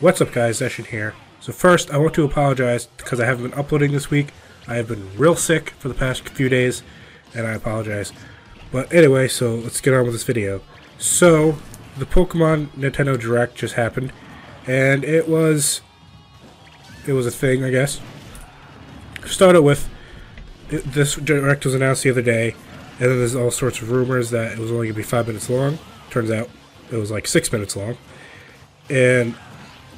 What's up guys, Zestran here. So first, I want to apologize because I haven't been uploading this week. I have been real sick for the past few days, and I apologize. But anyway, so let's get on with this video. So, the Pokemon Nintendo Direct just happened, and it was... It was a thing, I guess. Started with, it, this Direct was announced the other day, and then there's all sorts of rumors that it was only going to be five minutes long. Turns out, it was like six minutes long. And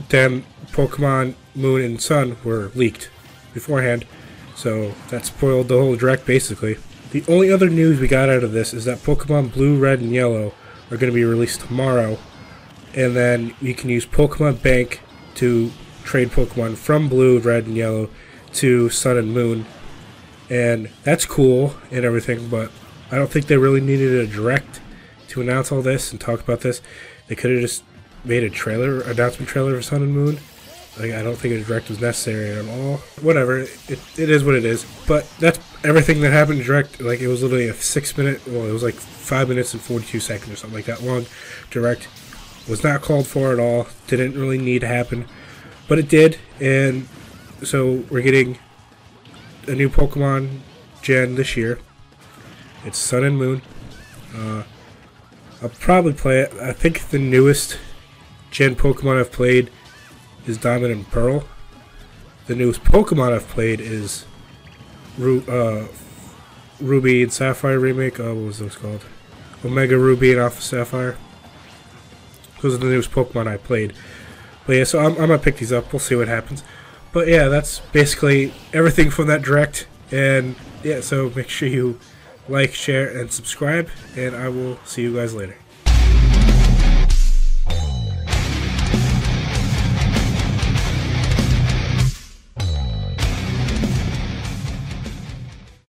then Pokemon Moon and Sun were leaked beforehand, so that spoiled the whole direct basically. The only other news we got out of this is that Pokemon Blue, Red, and Yellow are going to be released tomorrow, and then you can use Pokemon Bank to trade Pokemon from Blue, Red, and Yellow to Sun and Moon, and that's cool and everything, but I don't think they really needed a direct to announce all this and talk about this. They could have just made a trailer, announcement trailer for Sun and Moon. Like, I don't think a direct was necessary at all. Whatever, it, it is what it is. But that's everything that happened direct. Like, it was literally a six minute, well, it was like five minutes and 42 seconds or something like that long. Direct was not called for at all. Didn't really need to happen. But it did, and so we're getting a new Pokemon gen this year. It's Sun and Moon. Uh, I'll probably play it. I think the newest gen Pokemon I've played is Diamond and Pearl. The newest Pokemon I've played is Ru uh, Ruby and Sapphire remake. Oh, what was those called? Omega Ruby and Alpha Sapphire. Those are the newest Pokemon I played. But yeah, so I'm, I'm gonna pick these up. We'll see what happens. But yeah, that's basically everything from that direct. And yeah, so make sure you like, share, and subscribe. And I will see you guys later.